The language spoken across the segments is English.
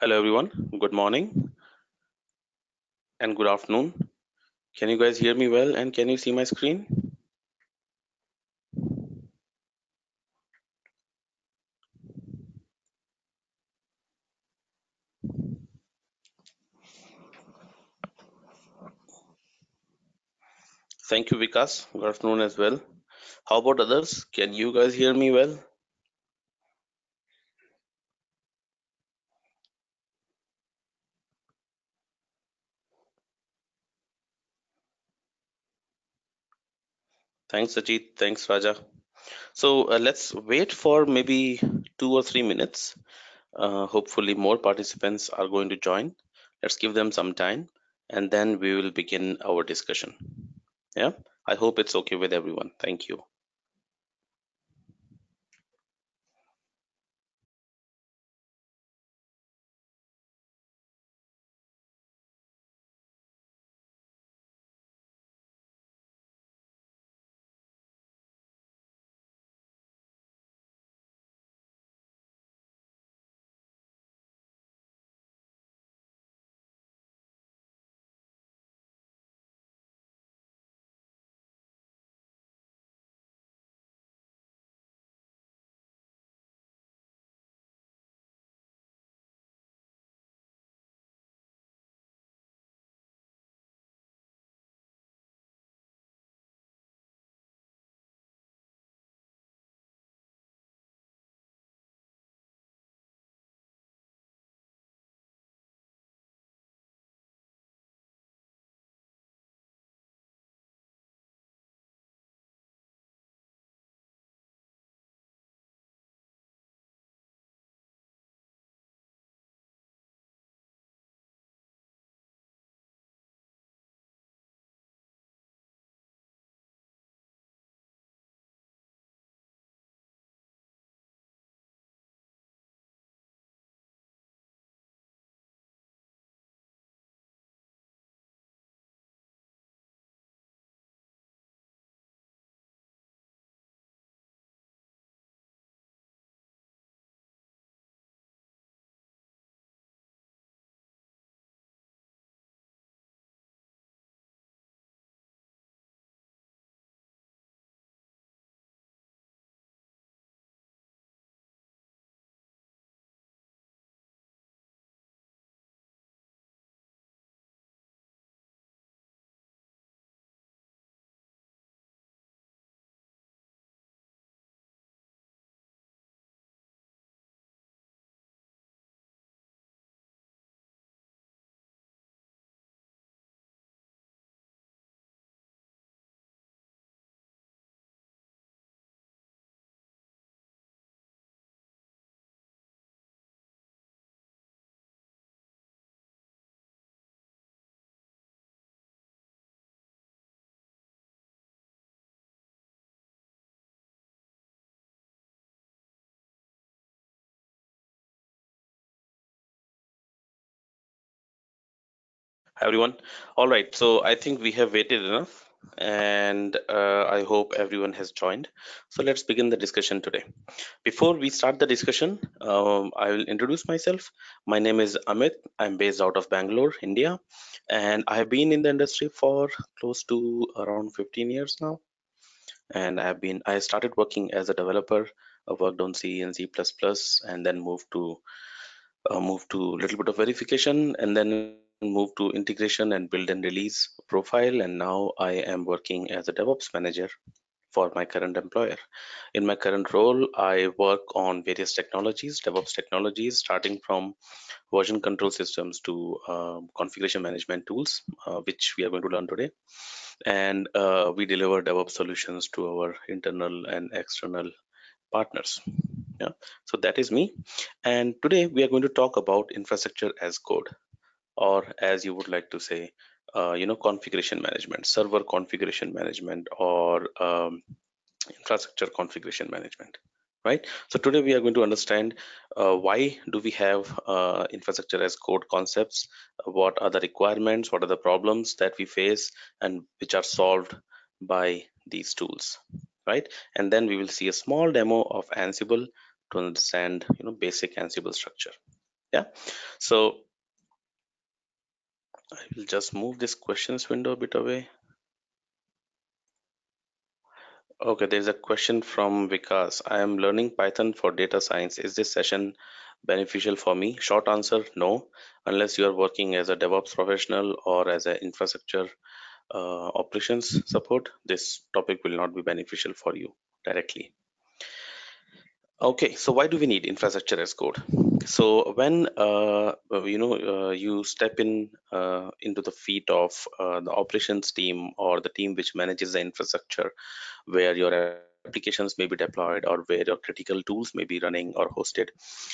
Hello everyone, good morning and good afternoon. Can you guys hear me well and can you see my screen? Thank you Vikas, good afternoon as well. How about others? Can you guys hear me well? Thanks Ajit, thanks Raja. So uh, let's wait for maybe two or three minutes. Uh, hopefully more participants are going to join. Let's give them some time and then we will begin our discussion. Yeah, I hope it's okay with everyone. Thank you. Everyone. All right, so I think we have waited enough and uh, I hope everyone has joined. So let's begin the discussion today. Before we start the discussion, um, I will introduce myself. My name is Amit. I'm based out of Bangalore, India, and I have been in the industry for close to around 15 years now. And I have been, I started working as a developer. I worked on C and C++, and then moved to uh, moved to a little bit of verification, and then move to integration and build and release profile. And now i am working as a devops manager for my current employer. In my current role i work on various technologies devops technologies starting from version control systems to um, configuration management tools uh, which we are going to learn today. And uh, we deliver devops solutions to our internal and external partners. Yeah. So that is me. And today we are going to talk about infrastructure as code or as you would like to say uh, you know configuration management server configuration management or um, infrastructure configuration management right? So today we are going to understand uh, why do we have uh, infrastructure as code concepts? What are the requirements? What are the problems that we face and which are solved by these tools right? And then we will see a small demo of ansible to understand you know basic ansible structure yeah? So i will just move this questions window a bit away. Okay there's a question from vikas. I am learning python for data science. Is this session beneficial for me? Short answer no. Unless you are working as a devops professional or as an infrastructure uh, operations support this topic will not be beneficial for you directly Okay, so why do we need infrastructure as code? So when uh, you know uh, you step in uh, into the feet of uh, the operations team or the team which manages the infrastructure, where your applications may be deployed or where your critical tools may be running or hosted,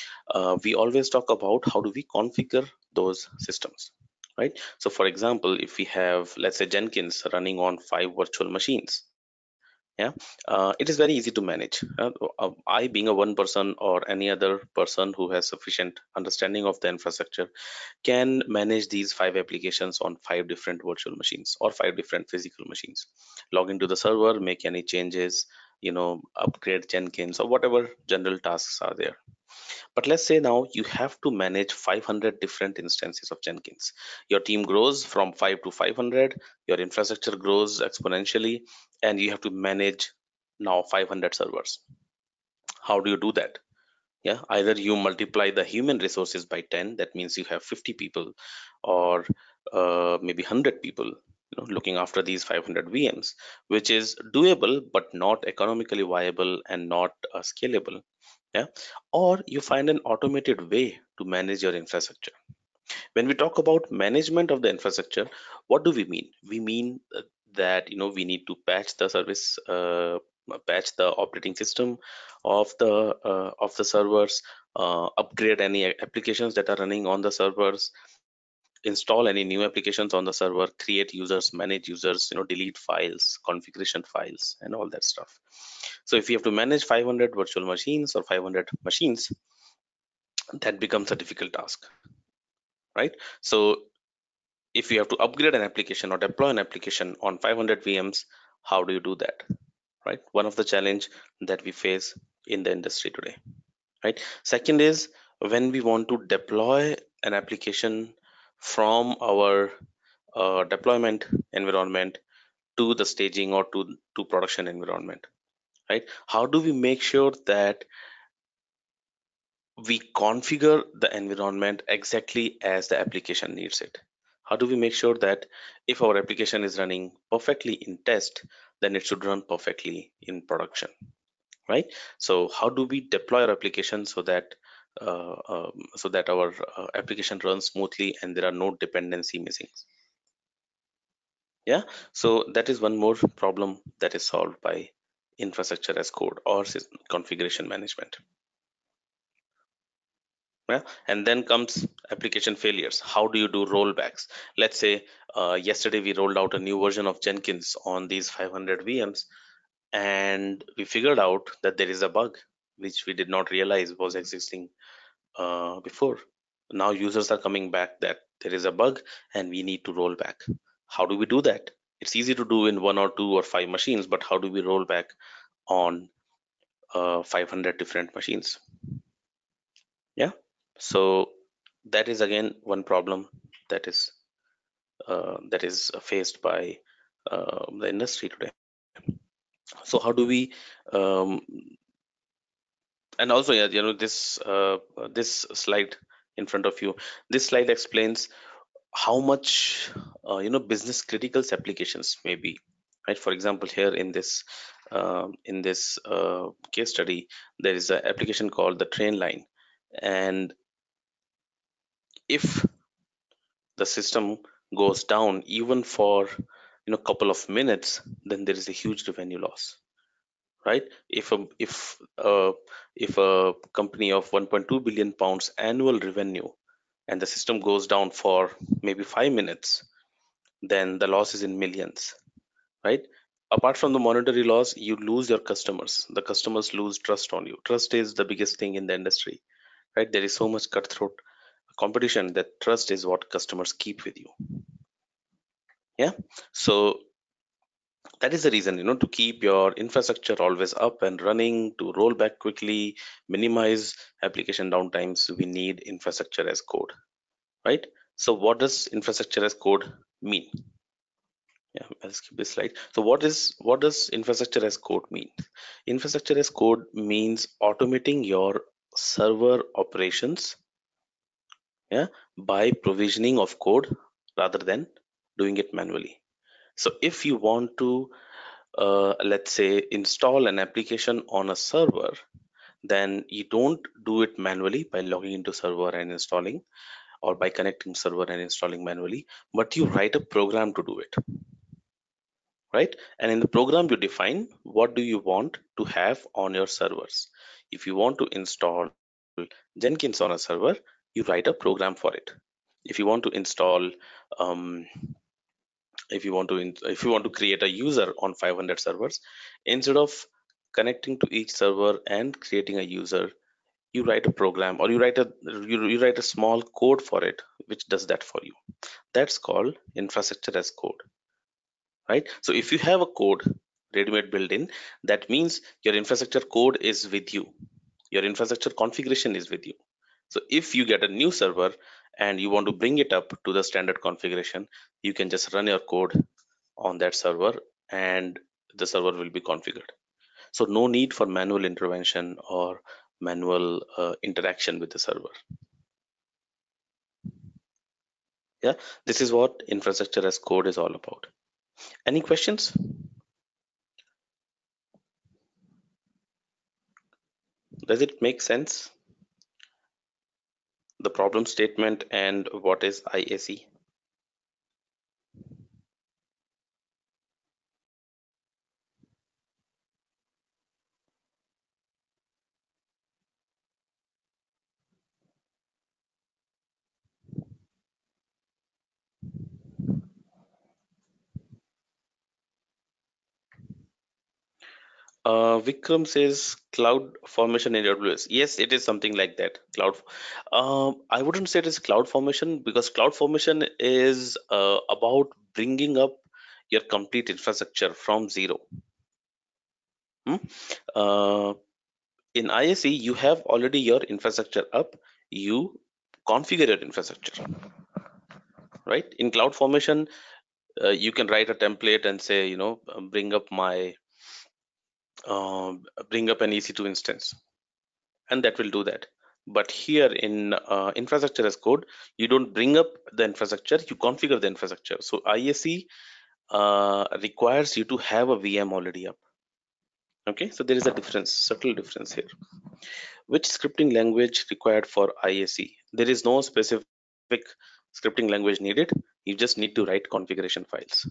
uh, we always talk about how do we configure those systems, right? So for example, if we have let's say Jenkins running on five virtual machines, yeah. Uh, it is very easy to manage. Uh, uh, i being a one person or any other person who has sufficient understanding of the infrastructure can manage these five applications on five different virtual machines or five different physical machines. Log into the server make any changes you know upgrade jenkins or whatever general tasks are there but let's say now you have to manage 500 different instances of Jenkins. Your team grows from 5 to 500, your infrastructure grows exponentially, and you have to manage now 500 servers. How do you do that? Yeah, either you multiply the human resources by 10, that means you have 50 people, or uh, maybe 100 people know, looking after these 500 VMs, which is doable but not economically viable and not uh, scalable yeah? Or you find an automated way to manage your infrastructure. When we talk about management of the infrastructure what do we mean? We mean that you know we need to patch the service uh, patch the operating system of the uh, of the servers uh, upgrade any applications that are running on the servers install any new applications on the server create users manage users you know delete files configuration files and all that stuff. So if you have to manage 500 virtual machines or 500 machines that becomes a difficult task right? So if you have to upgrade an application or deploy an application on 500 vms how do you do that right? One of the challenge that we face in the industry today right? Second is when we want to deploy an application from our uh, deployment environment to the staging or to to production environment right? How do we make sure that we configure the environment exactly as the application needs it? How do we make sure that if our application is running perfectly in test then it should run perfectly in production right? So how do we deploy our application so that uh, um, so that our uh, application runs smoothly and there are no dependency missing yeah so that is one more problem that is solved by infrastructure as code or configuration management. Yeah and then comes application failures. How do you do rollbacks? Let's say uh, yesterday we rolled out a new version of jenkins on these 500 vms and we figured out that there is a bug which we did not realize was existing uh, before. Now users are coming back that there is a bug and we need to roll back. How do we do that? It's easy to do in one or two or five machines but how do we roll back on uh, 500 different machines? Yeah so that is again one problem that is uh, that is faced by uh, the industry today. So how do we um, and also yeah you know this uh, this slide in front of you this slide explains how much uh, you know business critical applications may be right? For example here in this uh, in this uh, case study there is an application called the Trainline. And if the system goes down even for you know a couple of minutes then there is a huge revenue loss right? If a if uh, if a company of 1.2 billion pounds annual revenue and the system goes down for maybe five minutes then the loss is in millions right? Apart from the monetary loss you lose your customers. The customers lose trust on you. Trust is the biggest thing in the industry right? There is so much cutthroat competition that trust is what customers keep with you. Yeah? So that is the reason you know to keep your infrastructure always up and running to roll back quickly minimize application downtimes we need infrastructure as code right? So what does infrastructure as code mean? Yeah i'll skip this slide. So what is what does infrastructure as code mean? Infrastructure as code means automating your server operations yeah by provisioning of code rather than doing it manually so if you want to uh, let's say install an application on a server then you don't do it manually by logging into server and installing or by connecting server and installing manually but you write a program to do it. Right? And in the program you define what do you want to have on your servers. If you want to install jenkins on a server you write a program for it. If you want to install um, if you want to if you want to create a user on 500 servers instead of connecting to each server and creating a user you write a program or you write a you, you write a small code for it which does that for you. That's called infrastructure as code right? So if you have a code ready-made built in that means your infrastructure code is with you. Your infrastructure configuration is with you so if you get a new server and you want to bring it up to the standard configuration you can just run your code on that server and the server will be configured. So no need for manual intervention or manual uh, interaction with the server. Yeah this is what infrastructure as code is all about. Any questions? Does it make sense the problem statement and what is IAC Uh, Vikram says cloud formation in AWS. Yes, it is something like that. Cloud. Um, I wouldn't say it is cloud formation because cloud formation is uh, about bringing up your complete infrastructure from zero. Hmm? Uh, in IAC, you have already your infrastructure up. You configure your infrastructure, right? In cloud formation, uh, you can write a template and say, you know, bring up my uh, bring up an EC2 instance and that will do that. But here in uh, infrastructure as code, you don't bring up the infrastructure, you configure the infrastructure. So IAC uh, requires you to have a VM already up. Okay, so there is a difference, subtle difference here. Which scripting language required for IAC? There is no specific scripting language needed. You just need to write configuration files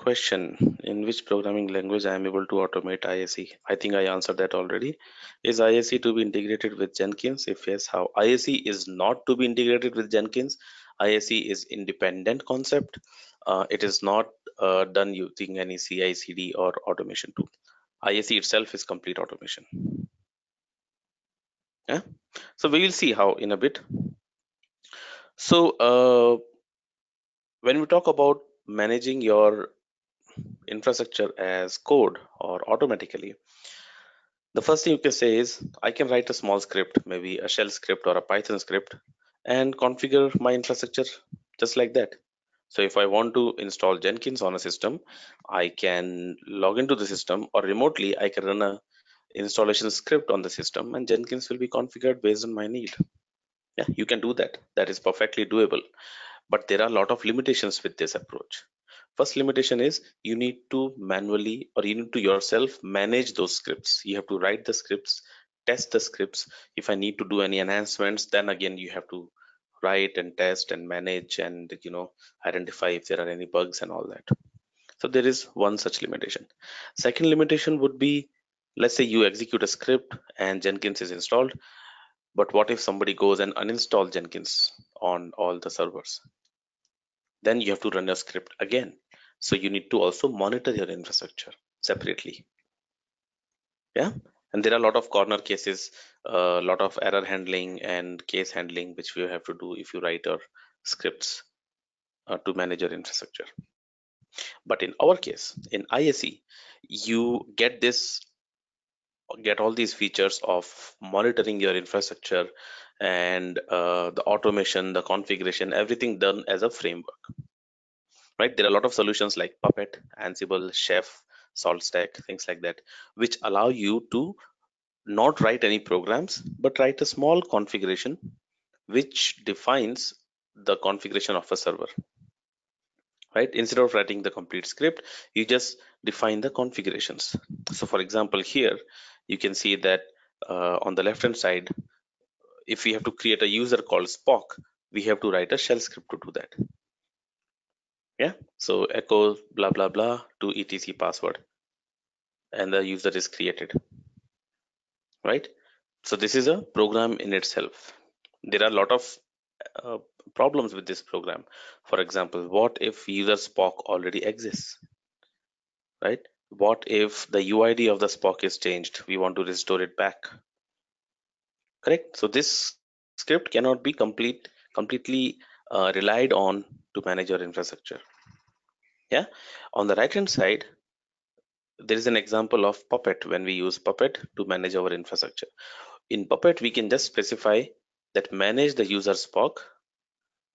question in which programming language i am able to automate IAC i think i answered that already. Is IAC to be integrated with jenkins? If yes how? IAC is not to be integrated with jenkins. IAC is independent concept. Uh, it is not uh, done using any ci cd or automation tool. IAC itself is complete automation. Yeah? So we will see how in a bit. So uh, when we talk about managing your infrastructure as code or automatically. The first thing you can say is i can write a small script maybe a shell script or a python script and configure my infrastructure just like that. So if i want to install jenkins on a system i can log into the system or remotely i can run a installation script on the system and jenkins will be configured based on my need. Yeah you can do that. That is perfectly doable. But there are a lot of limitations with this approach first limitation is you need to manually or you need to yourself manage those scripts. You have to write the scripts test the scripts. If i need to do any enhancements then again you have to write and test and manage and you know identify if there are any bugs and all that. So there is one such limitation. Second limitation would be let's say you execute a script and jenkins is installed but what if somebody goes and uninstall jenkins on all the servers? Then you have to run a script again so you need to also monitor your infrastructure separately. Yeah? And there are a lot of corner cases a uh, lot of error handling and case handling which you have to do if you write your scripts uh, to manage your infrastructure. But in our case in IAC you get this get all these features of monitoring your infrastructure and uh, the automation the configuration everything done as a framework right? There are a lot of solutions like puppet ansible chef saltstack things like that which allow you to not write any programs but write a small configuration which defines the configuration of a server right? Instead of writing the complete script you just define the configurations. So for example here you can see that uh, on the left hand side if we have to create a user called spock we have to write a shell script to do that yeah. So echo blah blah blah to etc password. And the user is created. Right? So this is a program in itself. There are a lot of uh, problems with this program. For example what if user spock already exists? Right? What if the uid of the spock is changed? We want to restore it back. Correct? So this script cannot be complete completely uh, relied on to manage your infrastructure. Yeah? On the right hand side there is an example of puppet when we use puppet to manage our infrastructure. In puppet we can just specify that manage the user's spock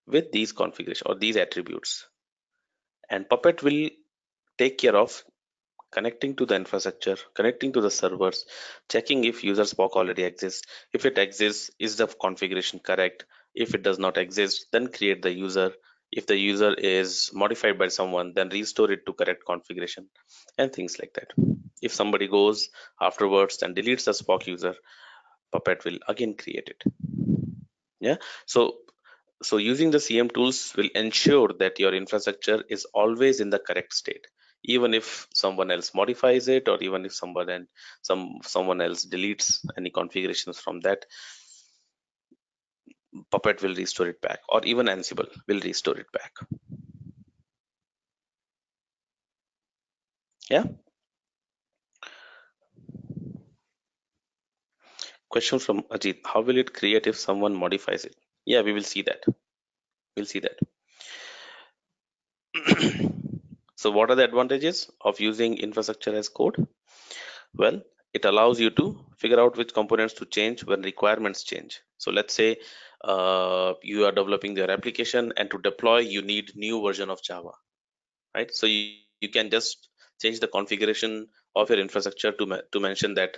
with these configuration or these attributes. And puppet will take care of connecting to the infrastructure connecting to the servers checking if user's spock already exists. If it exists is the configuration correct if it does not exist then create the user. If the user is modified by someone then restore it to correct configuration and things like that. If somebody goes afterwards and deletes the spock user puppet will again create it. Yeah? So so using the cm tools will ensure that your infrastructure is always in the correct state. Even if someone else modifies it or even if someone and some someone else deletes any configurations from that puppet will restore it back or even ansible will restore it back. Yeah? Question from ajit. How will it create if someone modifies it? Yeah we will see that. We'll see that. So what are the advantages of using infrastructure as code? Well it allows you to figure out which components to change when requirements change. So let's say uh, you are developing your application and to deploy you need new version of java right? So you, you can just change the configuration of your infrastructure to, to mention that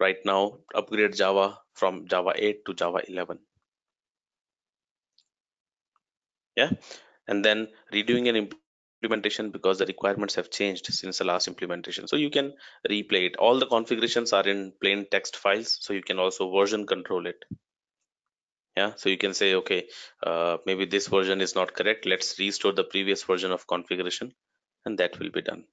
right now upgrade java from java 8 to java 11 yeah? And then redoing an implementation because the requirements have changed since the last implementation. So you can replay it. All the configurations are in plain text files so you can also version control it yeah so you can say okay uh, maybe this version is not correct. Let's restore the previous version of configuration and that will be done.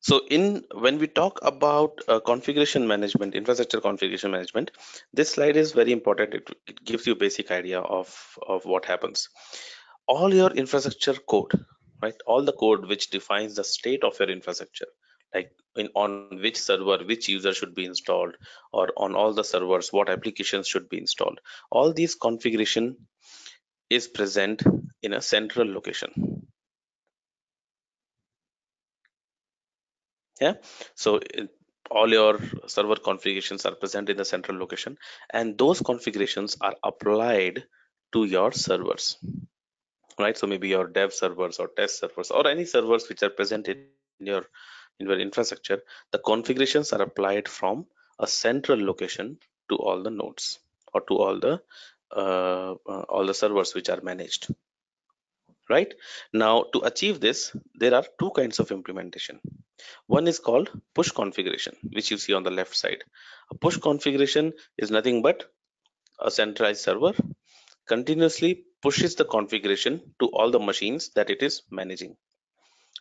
So in when we talk about uh, configuration management infrastructure configuration management this slide is very important. It, it gives you basic idea of of what happens. All your infrastructure code right? All the code which defines the state of your infrastructure like in on which server which user should be installed or on all the servers what applications should be installed. All these configuration is present in a central location. Yeah? So it, all your server configurations are present in the central location and those configurations are applied to your servers right? So maybe your dev servers or test servers or any servers which are present in your in your infrastructure the configurations are applied from a central location to all the nodes or to all the uh, uh, all the servers which are managed right? Now to achieve this there are two kinds of implementation. One is called push configuration which you see on the left side. A push configuration is nothing but a centralized server continuously pushes the configuration to all the machines that it is managing.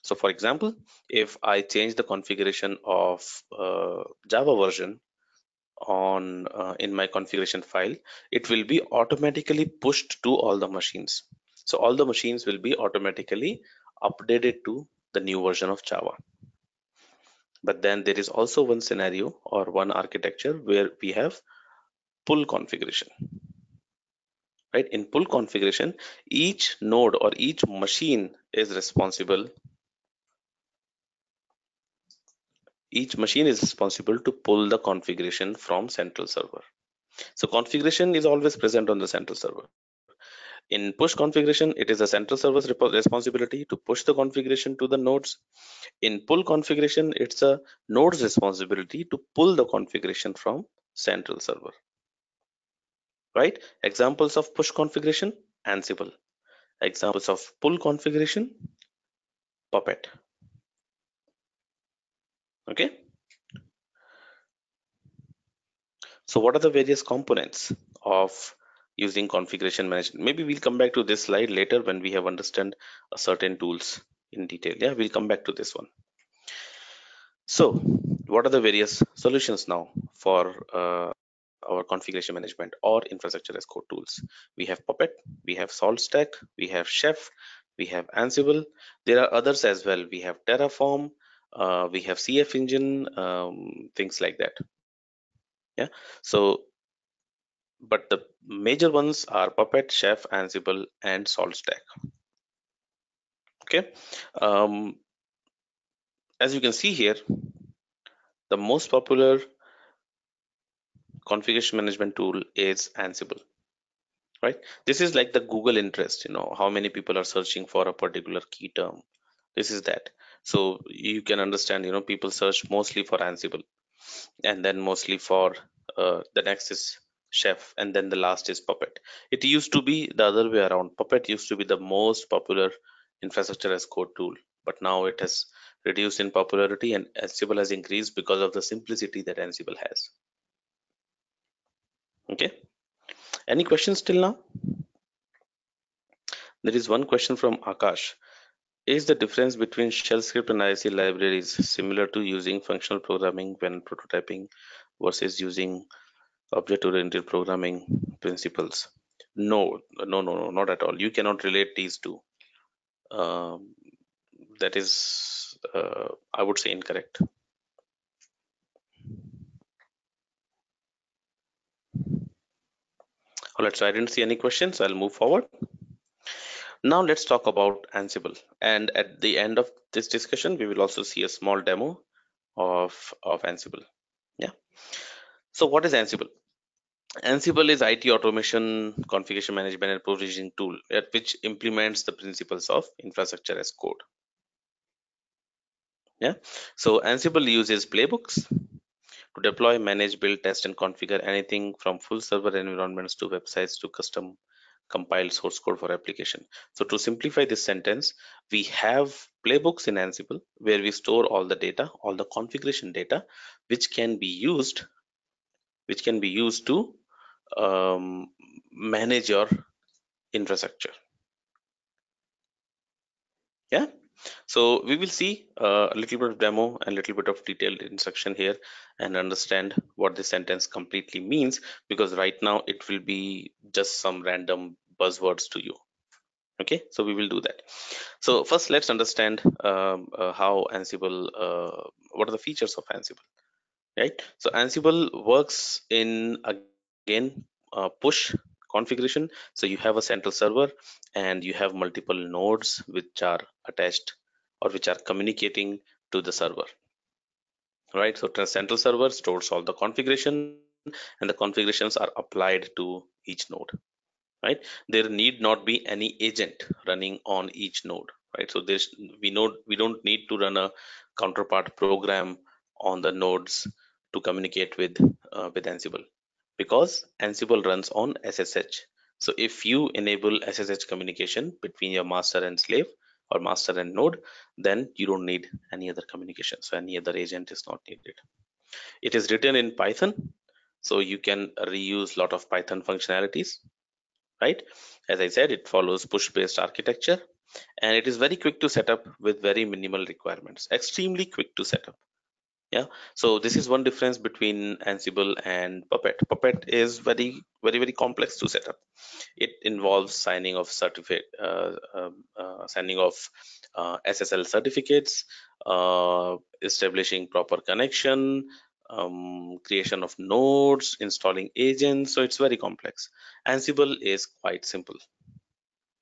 So for example if i change the configuration of uh, java version on uh, in my configuration file it will be automatically pushed to all the machines. So all the machines will be automatically updated to the new version of java. But then there is also one scenario or one architecture where we have pull configuration right? In pull configuration each node or each machine is responsible each machine is responsible to pull the configuration from central server. So configuration is always present on the central server. In push configuration it is the central server's responsibility to push the configuration to the nodes. In pull configuration it's a node's responsibility to pull the configuration from central server right? Examples of push configuration ansible. Examples of pull configuration puppet. Okay? So what are the various components of using configuration management? Maybe we'll come back to this slide later when we have understand certain tools in detail. Yeah we'll come back to this one. So what are the various solutions now for uh, our configuration management or infrastructure as code tools. We have puppet we have saltstack we have chef we have ansible. There are others as well. We have terraform uh, we have cf engine um, things like that. Yeah so but the major ones are puppet chef ansible and saltstack okay um, as you can see here the most popular configuration management tool is ansible right? This is like the google interest you know how many people are searching for a particular key term. This is that. So you can understand you know people search mostly for ansible and then mostly for uh, the next is chef and then the last is puppet. It used to be the other way around. Puppet used to be the most popular infrastructure as code tool but now it has reduced in popularity and ansible has increased because of the simplicity that ansible has okay. Any questions till now? There is one question from akash. Is the difference between shell script and IC libraries similar to using functional programming when prototyping versus using object-oriented programming principles? No no no no not at all. You cannot relate these two. Um, that is uh, i would say incorrect all right so i didn't see any questions so i'll move forward now let's talk about ansible and at the end of this discussion we will also see a small demo of of ansible yeah so what is Ansible? Ansible is IT automation, configuration management, and provisioning tool which implements the principles of infrastructure as code. Yeah. So Ansible uses playbooks to deploy, manage, build, test, and configure anything from full server environments to websites to custom compiled source code for application. So to simplify this sentence, we have playbooks in Ansible where we store all the data, all the configuration data, which can be used which can be used to um, manage your infrastructure yeah so we will see uh, a little bit of demo and a little bit of detailed instruction here and understand what this sentence completely means because right now it will be just some random buzzwords to you. Okay so we will do that. So first let's understand um, uh, how ansible uh, what are the features of ansible right? So ansible works in again uh, push configuration. So you have a central server and you have multiple nodes which are attached or which are communicating to the server. Right? So central server stores all the configuration and the configurations are applied to each node. Right? There need not be any agent running on each node. Right? So there's we know we don't need to run a counterpart program on the nodes to communicate with uh, with Ansible because Ansible runs on SSH. So if you enable SSH communication between your master and slave or master and node, then you don't need any other communication. So any other agent is not needed. It is written in Python, so you can reuse a lot of Python functionalities, right? As I said, it follows push-based architecture and it is very quick to set up with very minimal requirements, extremely quick to set up yeah so this is one difference between ansible and puppet puppet is very very very complex to set up it involves signing of certificate uh, um, uh, signing of uh, ssl certificates uh, establishing proper connection um, creation of nodes, installing agents. So it's very complex. Ansible is quite simple.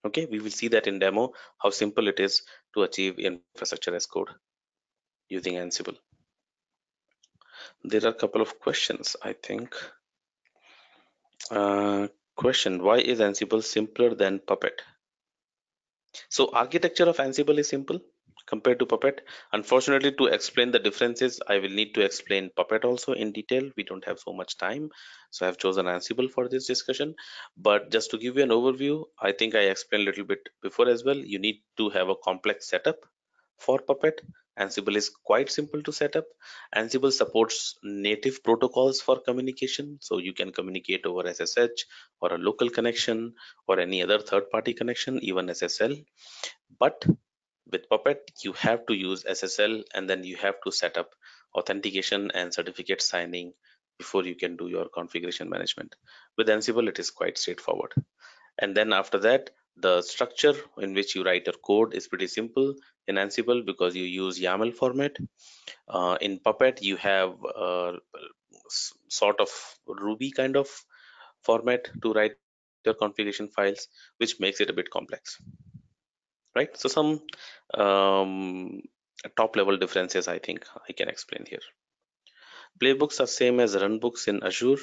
Okay, we will see that in demo how simple it is to achieve infrastructure as code using Ansible. There are a couple of questions, I think. Uh, question, why is Ansible simpler than Puppet? So architecture of Ansible is simple compared to Puppet. Unfortunately, to explain the differences, I will need to explain Puppet also in detail. We don't have so much time. So I've chosen Ansible for this discussion. But just to give you an overview, I think I explained a little bit before as well. You need to have a complex setup for Puppet. Ansible is quite simple to set up. Ansible supports native protocols for communication. So you can communicate over SSH or a local connection or any other third-party connection, even SSL. But with Puppet, you have to use SSL and then you have to set up authentication and certificate signing before you can do your configuration management. With Ansible, it is quite straightforward. And then after that, the structure in which you write your code is pretty simple in Ansible because you use YAML format. Uh, in Puppet, you have uh, sort of Ruby kind of format to write your configuration files, which makes it a bit complex. Right? So some um, top level differences i think i can explain here. Playbooks are same as runbooks in azure.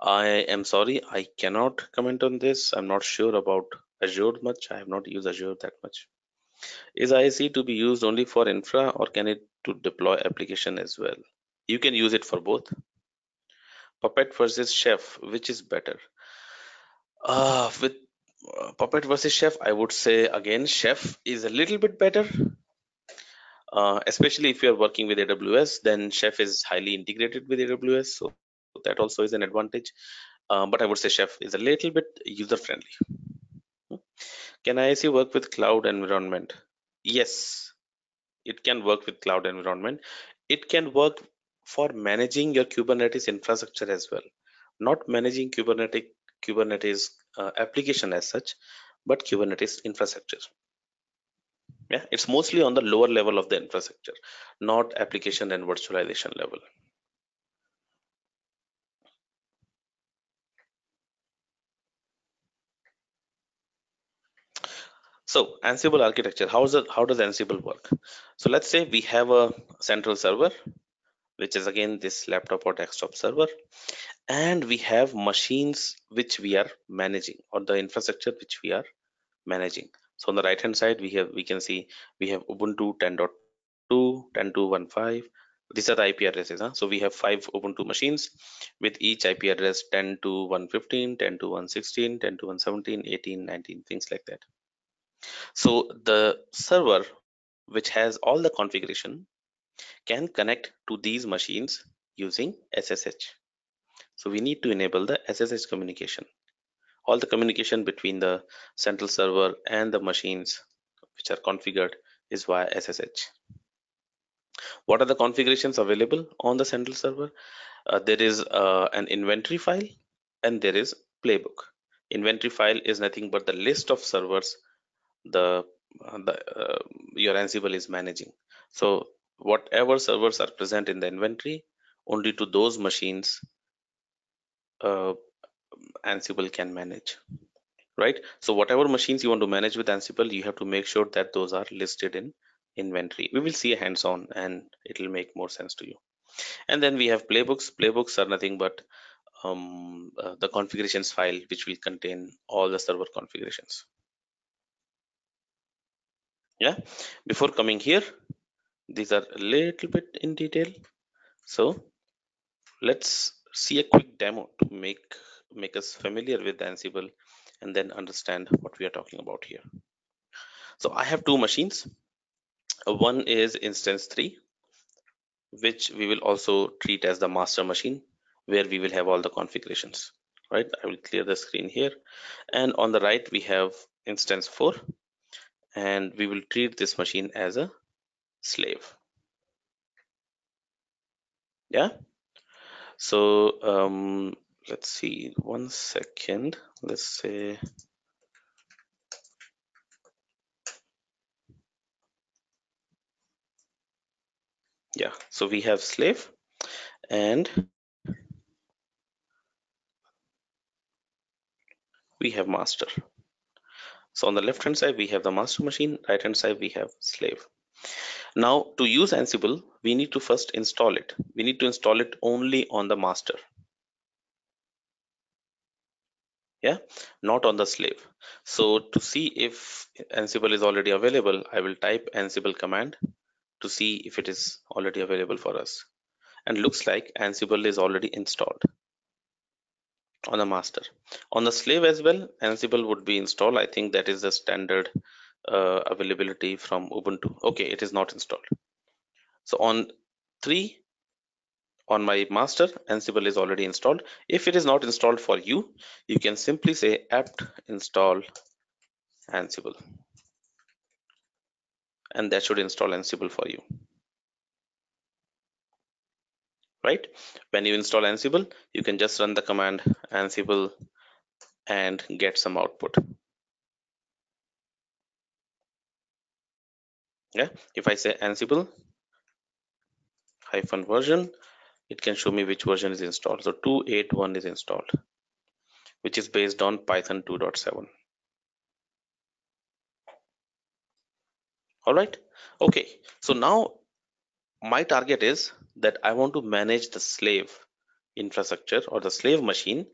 I am sorry i cannot comment on this. I'm not sure about azure much? I have not used azure that much. Is IAC to be used only for infra or can it to deploy application as well? You can use it for both. Puppet versus chef which is better? Uh with puppet versus chef i would say again chef is a little bit better. Uh, especially if you're working with aws then chef is highly integrated with aws so that also is an advantage. Uh, but i would say chef is a little bit user friendly can IAC work with cloud environment? Yes it can work with cloud environment. It can work for managing your kubernetes infrastructure as well. Not managing kubernetes kubernetes uh, application as such but kubernetes infrastructure. Yeah it's mostly on the lower level of the infrastructure not application and virtualization level so ansible architecture how does it how does ansible work? So let's say we have a central server which is again this laptop or desktop server and we have machines which we are managing or the infrastructure which we are managing. So on the right hand side we have we can see we have ubuntu 10.2 10.2.15 these are the ip addresses huh? so we have five ubuntu machines with each ip address 10 to 115 10 to 116 10 to 117 18 19 things like that so the server which has all the configuration can connect to these machines using ssh so we need to enable the SSH communication. All the communication between the central server and the machines which are configured is via SSH. What are the configurations available on the central server? Uh, there is uh, an inventory file and there is playbook. Inventory file is nothing but the list of servers the, the uh, your Ansible is managing. So whatever servers are present in the inventory, only to those machines uh, Ansible can manage right? So whatever machines you want to manage with Ansible you have to make sure that those are listed in inventory. We will see a hands-on and it will make more sense to you. And then we have playbooks. Playbooks are nothing but um, uh, the configurations file which will contain all the server configurations yeah before coming here these are a little bit in detail so let's see a quick demo to make make us familiar with Ansible and then understand what we are talking about here. So I have two machines. One is instance 3, which we will also treat as the master machine, where we will have all the configurations. Right, I will clear the screen here. And on the right, we have instance 4, and we will treat this machine as a slave. Yeah, so um, let's see one second. Let's say yeah so we have slave and we have master so on the left hand side we have the master machine. Right hand side we have slave. Now to use ansible we need to first install it. We need to install it only on the master. Yeah? Not on the slave. So to see if ansible is already available i will type ansible command to see if it is already available for us. And looks like ansible is already installed on the master. On the slave as well ansible would be installed. I think that is the standard uh, availability from ubuntu. Okay it is not installed. So on 3 on my master ansible is already installed. If it is not installed for you you can simply say apt install ansible. And that should install ansible for you right when you install ansible you can just run the command ansible and get some output yeah if i say ansible hyphen version it can show me which version is installed. So 281 is installed, which is based on Python 2.7. All right. Okay. So now my target is that I want to manage the slave infrastructure or the slave machine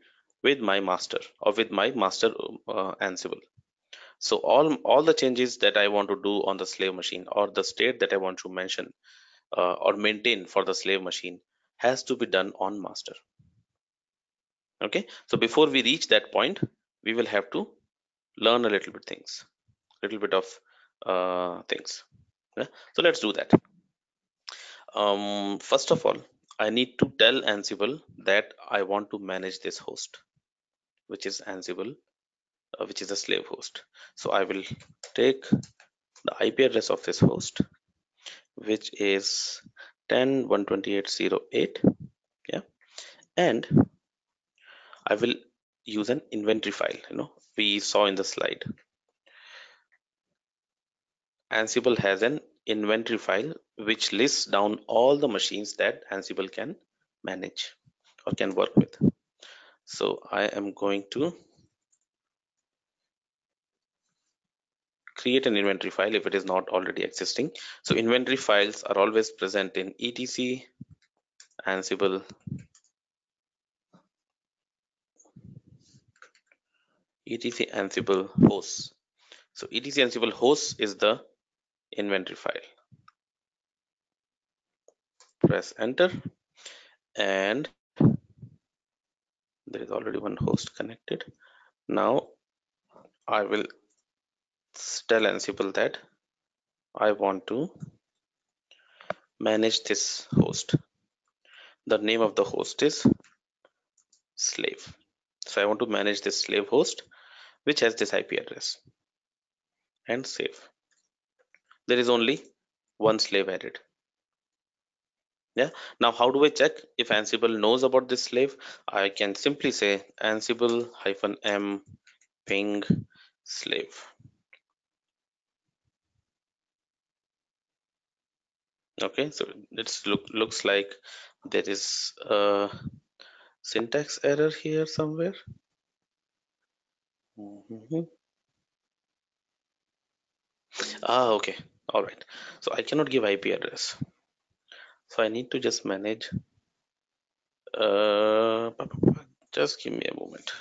with my master or with my master uh, Ansible. So all, all the changes that I want to do on the slave machine or the state that I want to mention uh, or maintain for the slave machine has to be done on master okay so before we reach that point we will have to learn a little bit things little bit of uh, things yeah? so let's do that um, first of all I need to tell Ansible that I want to manage this host which is Ansible uh, which is a slave host. So I will take the IP address of this host which is 10.128.08 yeah? And I will use an inventory file you know we saw in the slide. Ansible has an inventory file which lists down all the machines that Ansible can manage or can work with. So I am going to create an inventory file if it is not already existing. So inventory files are always present in etc ansible etc ansible hosts. So etc ansible hosts is the inventory file press enter and there is already one host connected now I will tell Ansible that I want to manage this host. The name of the host is slave. So I want to manage this slave host which has this IP address and save. There is only one slave added. Yeah. Now, how do I check if Ansible knows about this slave? I can simply say Ansible hyphen m ping slave. okay so it's look looks like there is a syntax error here somewhere mm -hmm. ah okay all right. So i cannot give ip address. So i need to just manage uh just give me a moment.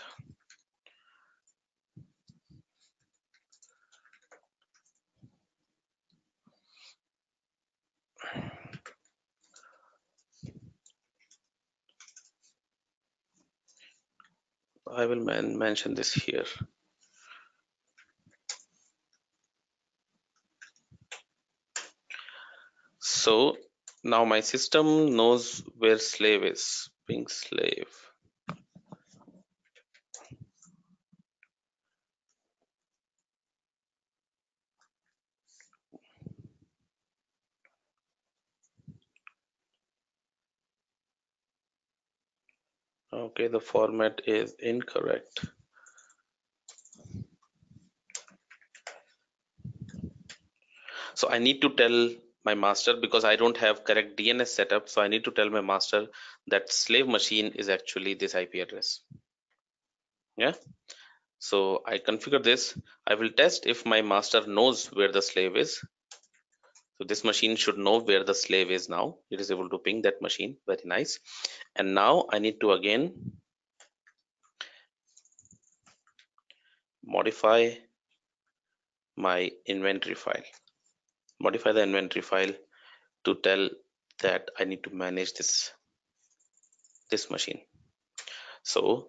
I will mention this here. So now my system knows where slave is, ping slave. Okay, the format is incorrect. So I need to tell my master because I don't have correct DNS setup. So I need to tell my master that slave machine is actually this IP address. Yeah. So I configure this. I will test if my master knows where the slave is. So this machine should know where the slave is now. It is able to ping that machine. Very nice. And now I need to again modify my inventory file modify the inventory file to tell that I need to manage this this machine. So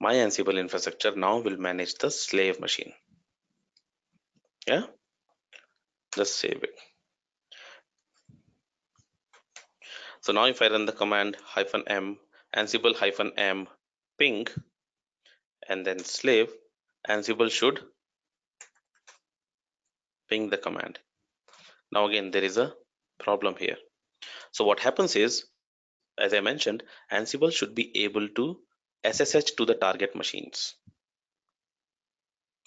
my ansible infrastructure now will manage the slave machine. Yeah? Just save it. So now if I run the command hyphen m ansible hyphen m ping and then slave ansible should ping the command now again there is a problem here. So what happens is as i mentioned ansible should be able to ssh to the target machines.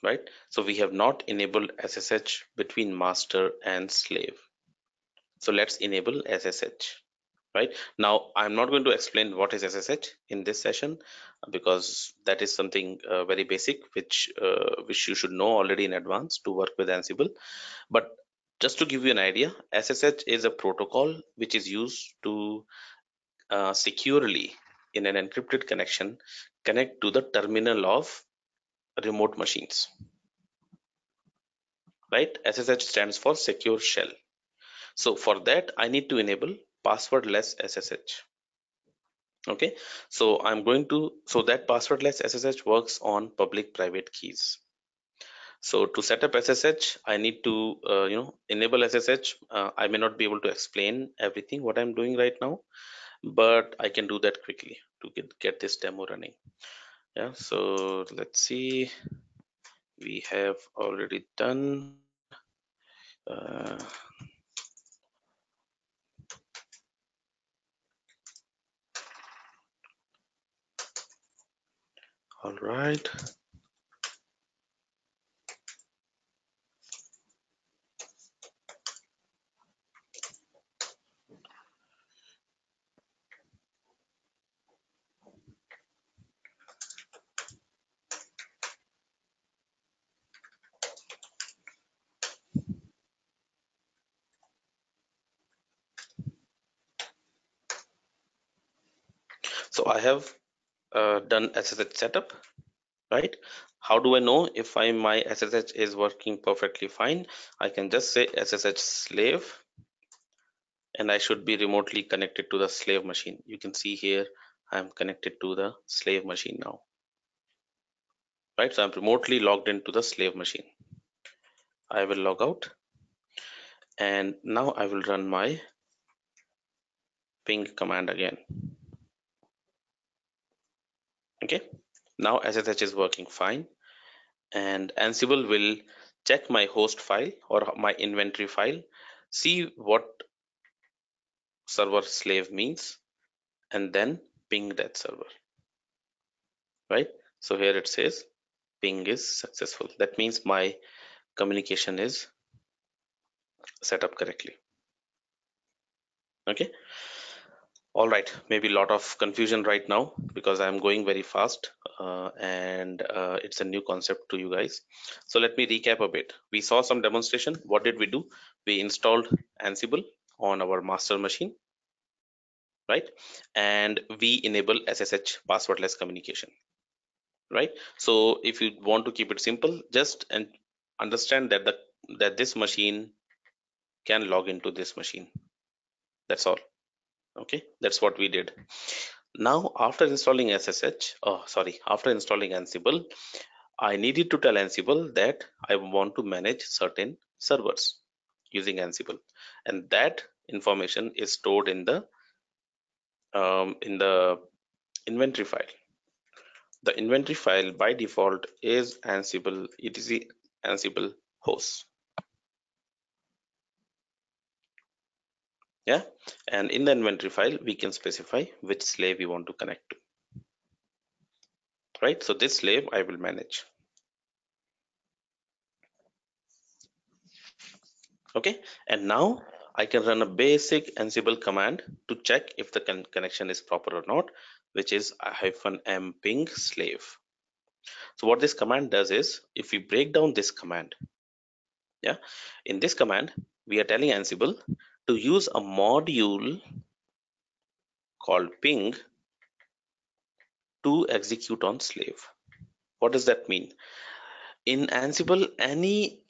Right? So we have not enabled ssh between master and slave. So let's enable ssh right? Now i'm not going to explain what is ssh in this session because that is something uh, very basic which uh, which you should know already in advance to work with ansible. But just to give you an idea ssh is a protocol which is used to uh, securely in an encrypted connection connect to the terminal of remote machines. Right? Ssh stands for secure shell. So for that i need to enable passwordless ssh okay? So i'm going to so that passwordless ssh works on public private keys so to set up ssh i need to uh, you know enable ssh uh, i may not be able to explain everything what i'm doing right now but i can do that quickly to get, get this demo running. Yeah so let's see. We have already done uh, all right so i have uh, done SSH setup, right? How do I know if I my SSH is working perfectly fine? I can just say SSH slave and I should be remotely connected to the slave machine. You can see here I'm connected to the slave machine now. Right, so I'm remotely logged into the slave machine. I will log out and now I will run my ping command again okay. Now SSH is working fine. And Ansible will check my host file or my inventory file see what server slave means and then ping that server. Right? So here it says ping is successful. That means my communication is set up correctly. Okay all right. Maybe a lot of confusion right now because i'm going very fast uh, and uh, it's a new concept to you guys. So let me recap a bit. We saw some demonstration. What did we do? We installed ansible on our master machine right? And we enable ssh passwordless communication right? So if you want to keep it simple just and understand that the that this machine can log into this machine. That's all okay that's what we did. Now after installing ssh oh sorry after installing ansible i needed to tell ansible that i want to manage certain servers using ansible. And that information is stored in the um, in the inventory file. The inventory file by default is ansible etc ansible host yeah? And in the inventory file we can specify which slave we want to connect to. Right? So this slave i will manage. Okay? And now I can run a basic Ansible command to check if the con connection is proper or not which is hyphen m ping slave. So what this command does is if we break down this command yeah? In this command we are telling Ansible to use a module called ping to execute on slave. What does that mean? In Ansible any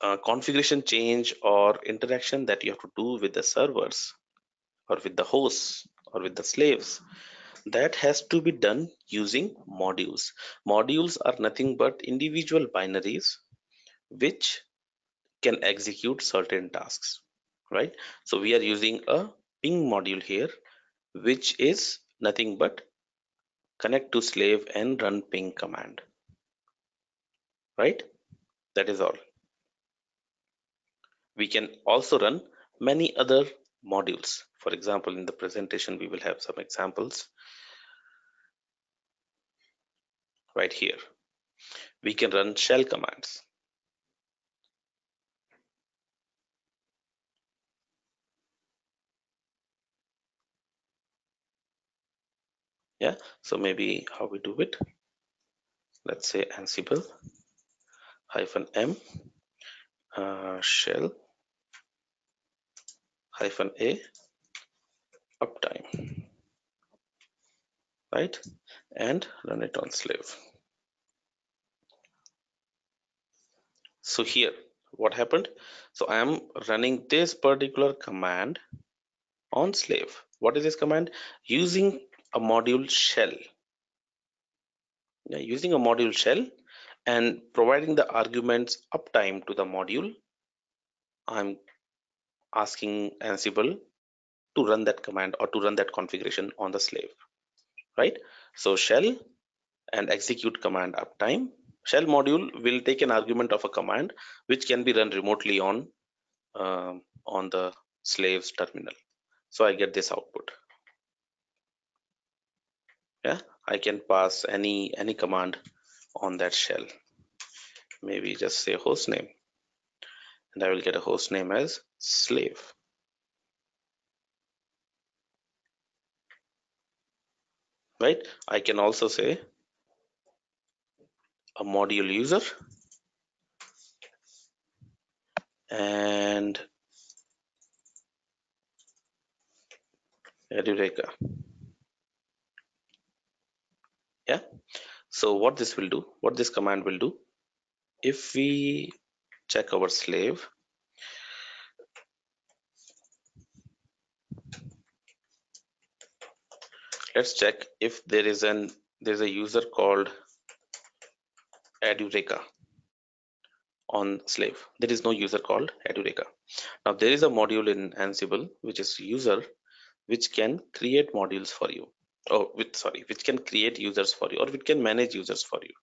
uh, configuration change or interaction that you have to do with the servers or with the hosts or with the slaves that has to be done using modules. Modules are nothing but individual binaries which can execute certain tasks right? So we are using a ping module here which is nothing but connect to slave and run ping command right? That is all. We can also run many other modules. For example in the presentation we will have some examples right here. We can run shell commands yeah so maybe how we do it. Let's say ansible hyphen m uh, shell hyphen a uptime right? And run it on slave. So here what happened? So i am running this particular command on slave. What is this command? Using a module shell. Yeah, using a module shell and providing the arguments uptime to the module i'm asking ansible to run that command or to run that configuration on the slave right? So shell and execute command uptime. Shell module will take an argument of a command which can be run remotely on uh, on the slaves terminal. So i get this output yeah i can pass any any command on that shell. Maybe just say host name and i will get a host name as slave. Right? I can also say a module user and Edureka. Yeah. So what this will do, what this command will do, if we check our slave, let's check if there is an there's a user called Edureka on slave. There is no user called Edureka. Now there is a module in Ansible which is user which can create modules for you. Oh, with sorry, which can create users for you or which can manage users for you.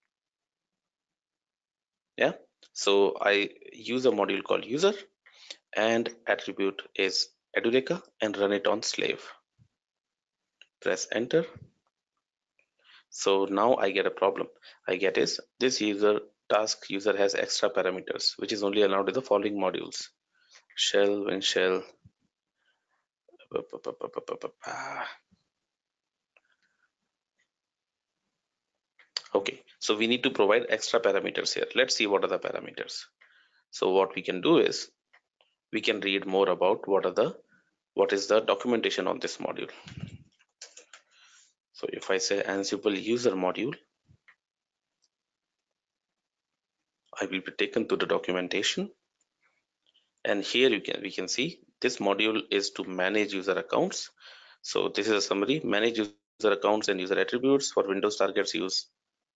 Yeah. So I use a module called user and attribute is Edureka and run it on slave. Press enter. So now I get a problem. I get is this user task user has extra parameters which is only allowed with the following modules shell win shell okay so we need to provide extra parameters here. Let's see what are the parameters. So what we can do is we can read more about what are the what is the documentation on this module. So if i say ansible user module I will be taken to the documentation. And here you can we can see this module is to manage user accounts. So this is a summary. Manage user accounts and user attributes for windows targets use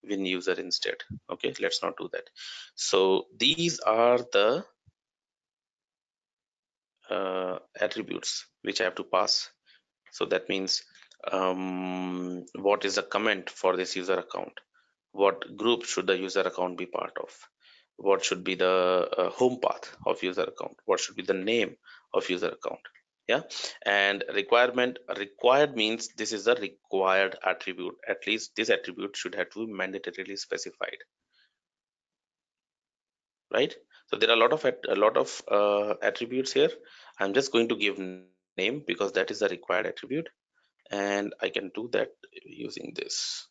win user instead. Okay let's not do that. So these are the uh, attributes which I have to pass. So that means um, what is the comment for this user account? What group should the user account be part of? What should be the uh, home path of user account? What should be the name of user account yeah? And requirement required means this is the required attribute. At least this attribute should have to be mandatorily specified. Right? So there are a lot of a lot of uh, attributes here. I'm just going to give name because that is the required attribute. And i can do that using this.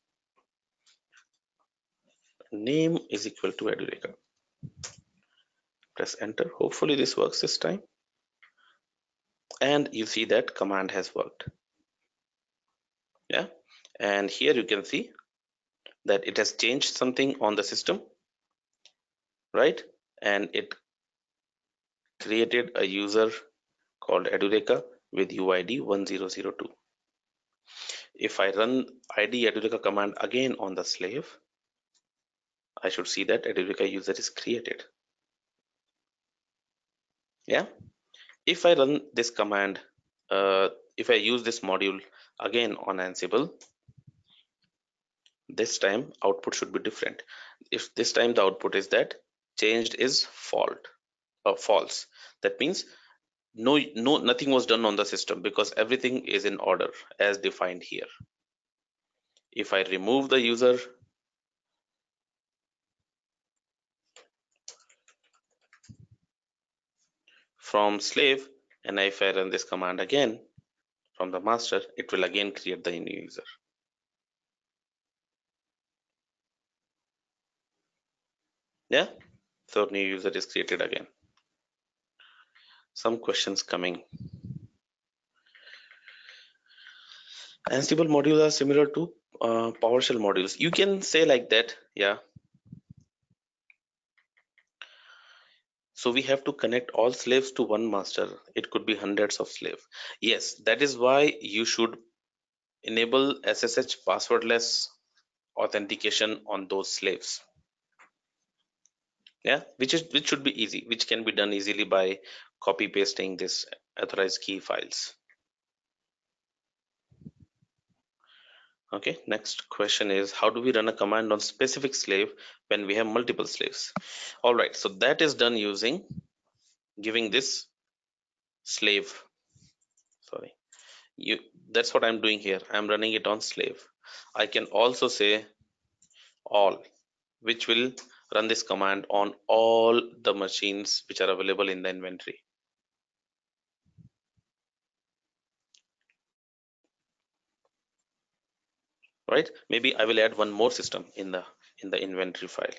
Name is equal to edureka press enter. Hopefully this works this time and you see that command has worked. Yeah? And here you can see that it has changed something on the system right? And it created a user called edureka with uid 1002 if i run id edureka command again on the slave i should see that edureka user is created. Yeah if i run this command uh, if i use this module again on ansible this time output should be different. If this time the output is that changed is fault or false. That means no no nothing was done on the system because everything is in order as defined here. If i remove the user from slave and if i run this command again from the master it will again create the new user. Yeah? So new user is created again. Some questions coming. Ansible modules are similar to uh, powershell modules. You can say like that yeah so we have to connect all slaves to one master. It could be hundreds of slaves. Yes that is why you should enable ssh passwordless authentication on those slaves. Yeah which is which should be easy which can be done easily by copy pasting this authorized key files okay next question is how do we run a command on specific slave when we have multiple slaves? All right so that is done using giving this slave sorry. You that's what i'm doing here. I'm running it on slave. I can also say all which will run this command on all the machines which are available in the inventory. Right? Maybe I will add one more system in the in the inventory file.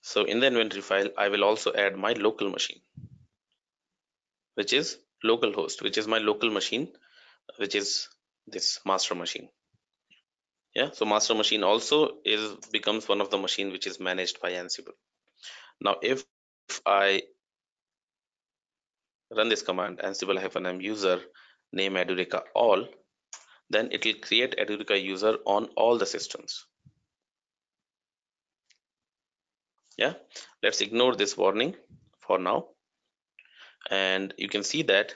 So in the inventory file, I will also add my local machine, which is localhost, which is my local machine, which is this master machine yeah so master machine also is becomes one of the machine which is managed by ansible now if, i run this command ansible hyphen m user name edureka all then it will create edureka user on all the systems. Yeah let's ignore this warning for now. And you can see that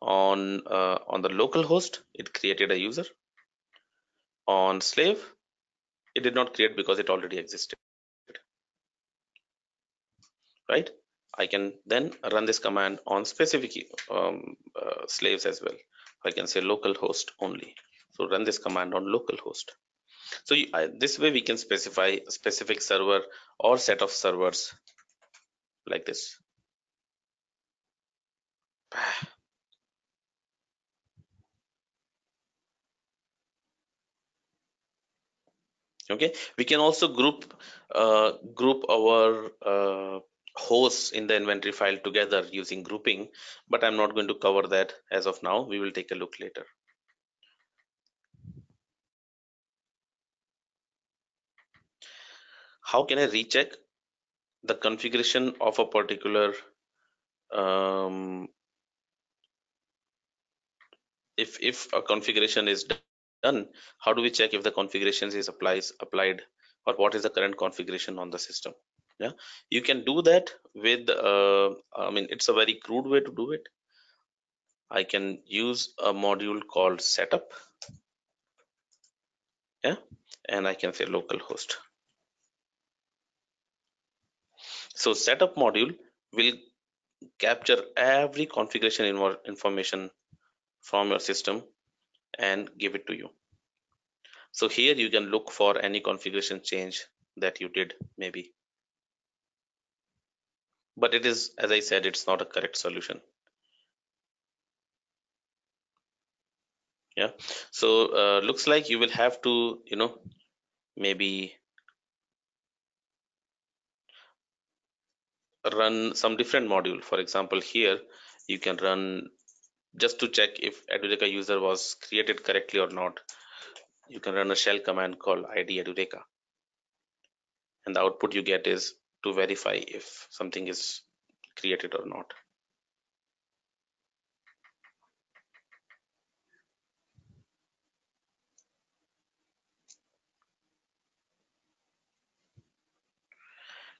on uh, on the local host it created a user. On slave it did not create because it already existed. Right I can then run this command on specific um, uh, slaves as well. I can say localhost only. So run this command on localhost so you, uh, this way we can specify a specific server or set of servers like this. Okay? We can also group uh, group our uh, hosts in the inventory file together using grouping but i'm not going to cover that as of now. We will take a look later. How can i recheck the configuration of a particular um, if if a configuration is done how do we check if the configurations is applies applied or what is the current configuration on the system yeah? You can do that with uh, i mean it's a very crude way to do it. I can use a module called setup. Yeah? And i can say localhost so setup module will capture every configuration information from your system and give it to you. So here you can look for any configuration change that you did maybe but it is as i said it's not a correct solution. Yeah. So uh, looks like you will have to you know maybe run some different module. For example here you can run just to check if edureka user was created correctly or not. You can run a shell command called id edureka and the output you get is to verify if something is created or not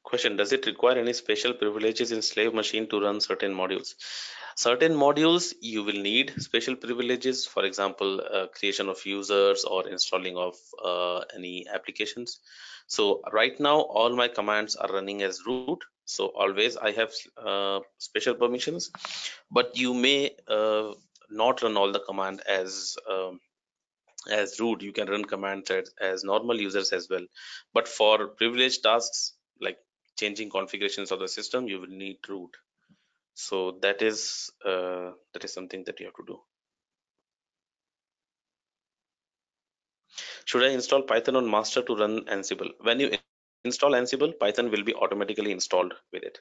Question Does it require any special privileges in slave machine to run certain modules? Certain modules you will need special privileges, for example, uh, creation of users or installing of uh, any applications. So right now, all my commands are running as root. So always I have uh, special permissions, but you may uh, not run all the command as um, as root. You can run commands as, as normal users as well. But for privileged tasks like changing configurations of the system you will need root so that is uh, that is something that you have to do. Should i install python on master to run ansible? When you install ansible python will be automatically installed with it.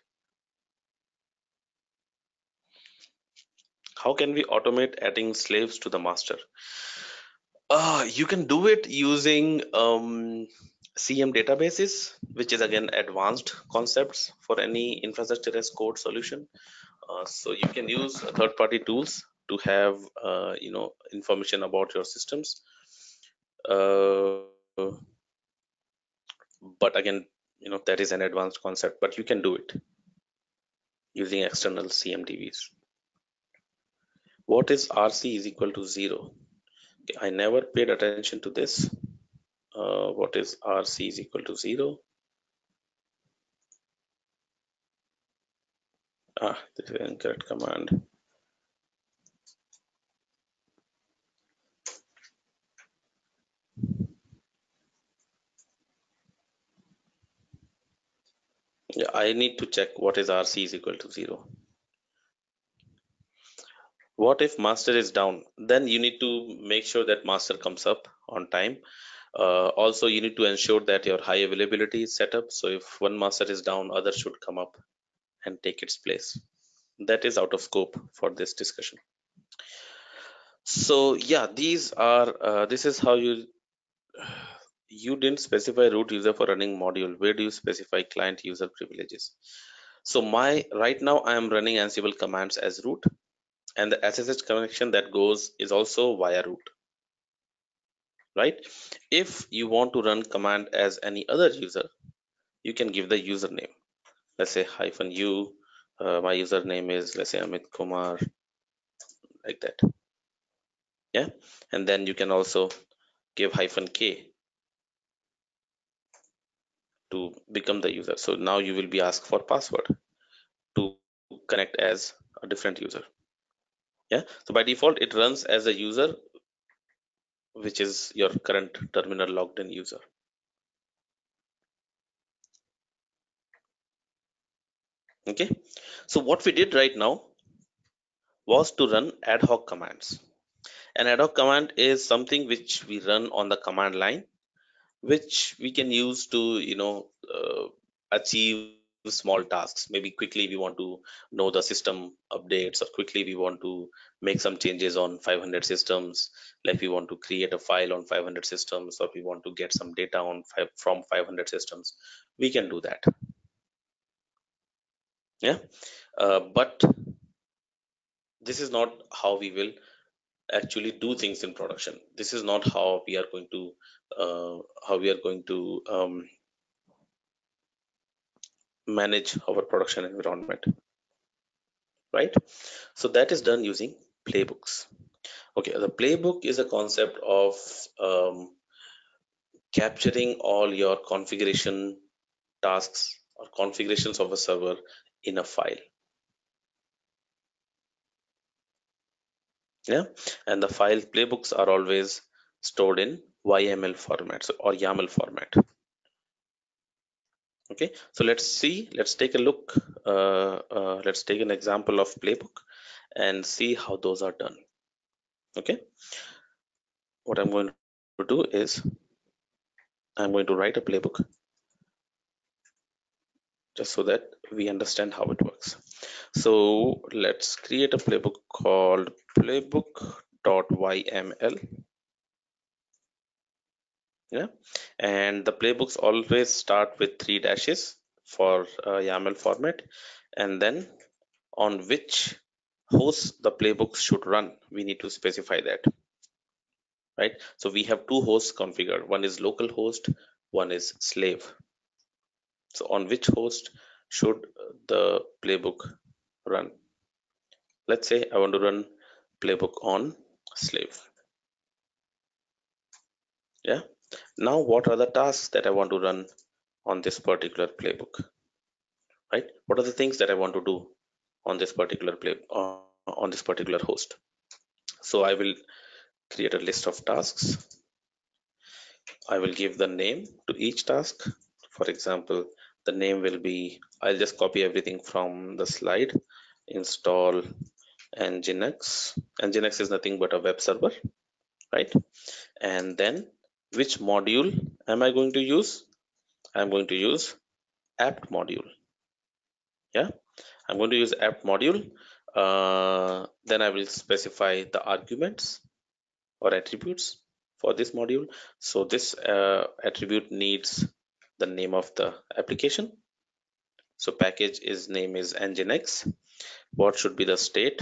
How can we automate adding slaves to the master? Uh, you can do it using um, CM databases, which is again advanced concepts for any infrastructure as code solution. Uh, so you can use third-party tools to have uh, you know information about your systems. Uh, but again, you know that is an advanced concept, but you can do it using external CMDBs. What is RC is equal to zero? I never paid attention to this uh, what is rc is equal to 0 ah this is incorrect command. Yeah i need to check what is rc is equal to 0 what if master is down? Then you need to make sure that master comes up on time. Uh, also, you need to ensure that your high availability is set up. So if one master is down, other should come up and take its place. That is out of scope for this discussion. So yeah, these are, uh, this is how you, you didn't specify root user for running module. Where do you specify client user privileges? So my, right now I am running Ansible commands as root and the SSH connection that goes is also via root right if you want to run command as any other user you can give the username let's say hyphen u. Uh, my username is let's say amit kumar like that. Yeah? And then you can also give hyphen k to become the user. So now you will be asked for password to connect as a different user. Yeah? So by default it runs as a user which is your current terminal logged in user. Okay, so what we did right now was to run ad hoc commands. An ad hoc command is something which we run on the command line, which we can use to, you know, uh, achieve small tasks. Maybe quickly we want to know the system updates or quickly we want to make some changes on 500 systems. Like we want to create a file on 500 systems or we want to get some data on from 500 systems. We can do that yeah. Uh, but this is not how we will actually do things in production. This is not how we are going to uh, how we are going to um, manage our production environment. Right? So that is done using playbooks. Okay the playbook is a concept of um, capturing all your configuration tasks or configurations of a server in a file. Yeah? And the file playbooks are always stored in YML format or YAML format. Okay, so let's see, let's take a look, uh, uh, let's take an example of playbook and see how those are done. Okay, what I'm going to do is I'm going to write a playbook just so that we understand how it works. So let's create a playbook called playbook.yml yeah. And the playbooks always start with three dashes for uh, YAML format and then on which host the playbooks should run we need to specify that. Right? So we have two hosts configured. One is local host one is slave so on which host should the playbook run? Let's say I want to run playbook on slave. Yeah? Now what are the tasks that I want to run on this particular playbook? Right? What are the things that I want to do on this particular play uh, on this particular host? So I will create a list of tasks. I will give the name to each task. For example the name will be I'll just copy everything from the slide install nginx nginx is nothing but a web server right and then which module am I going to use? I'm going to use apt module. Yeah, I'm going to use apt module. Uh, then I will specify the arguments or attributes for this module. So this uh, attribute needs the name of the application. So package is name is nginx. What should be the state?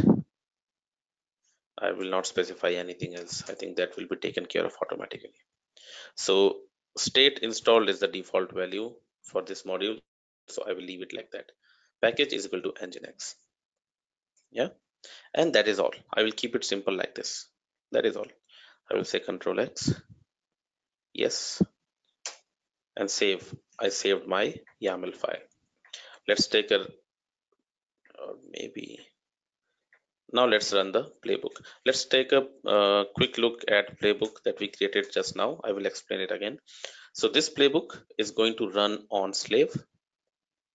I will not specify anything else. I think that will be taken care of automatically. So state installed is the default value for this module. So I will leave it like that. Package is equal to nginx. Yeah. And that is all. I will keep it simple like this. That is all. I will say control X. Yes. And save. I saved my YAML file. Let's take a, or maybe now let's run the playbook. Let's take a uh, quick look at playbook that we created just now. I will explain it again. So this playbook is going to run on slave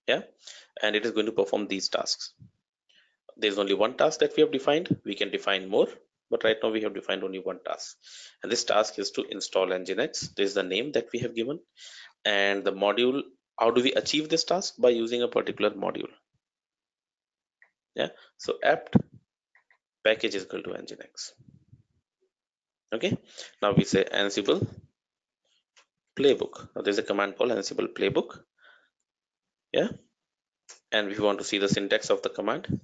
yeah and it is going to perform these tasks. There's only one task that we have defined. We can define more but right now we have defined only one task. And this task is to install nginx. This is the name that we have given and the module how do we achieve this task? By using a particular module. Yeah so apt package is equal to nginx. Okay now we say ansible playbook. Now there's a command called ansible playbook. Yeah and we want to see the syntax of the command.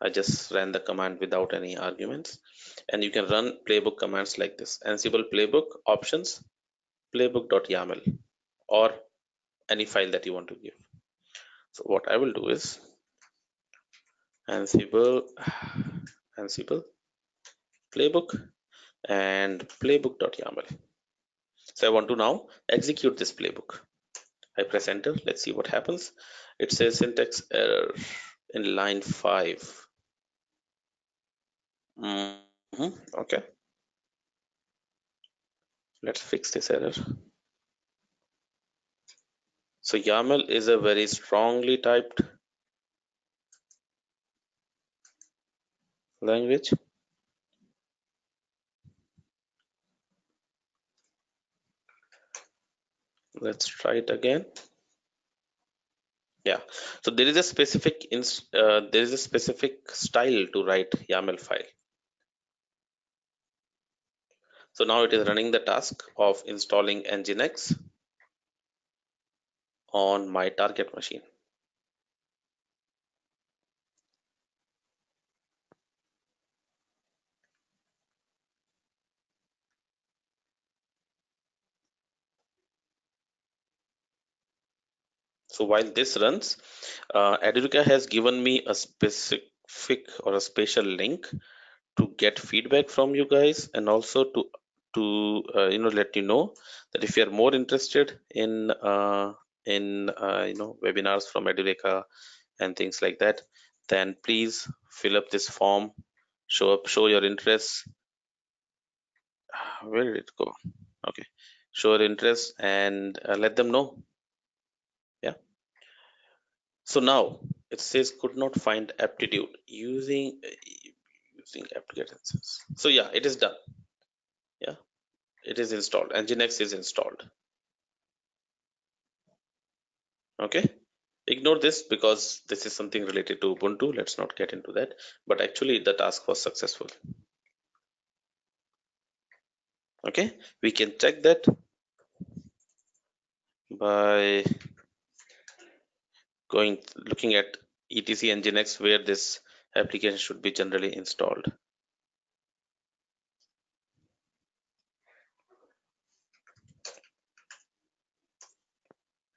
I just ran the command without any arguments. And you can run playbook commands like this. Ansible playbook options playbook.yaml or any file that you want to give. So what I will do is ansible ansible playbook and playbook.yaml so i want to now execute this playbook. I press enter. Let's see what happens. It says syntax error in line 5 mm -hmm. okay. Let's fix this error so YAML is a very strongly typed language. Let's try it again. Yeah. So there is a specific uh, there is a specific style to write YAML file. So now it is running the task of installing nginx on my target machine. So while this runs, uh, has given me a specific or a special link to get feedback from you guys and also to to uh, you know let you know that if you are more interested in uh, in uh, you know webinars from Edureka and things like that, then please fill up this form, show up, show your interest. Where did it go? okay. Show your interest and uh, let them know. Yeah. So now it says could not find aptitude using uh, using applications. So yeah it is done. Yeah. It is installed. Nginx is installed okay. Ignore this because this is something related to ubuntu. Let's not get into that. But actually the task was successful. Okay. We can check that by going looking at etc nginx where this application should be generally installed.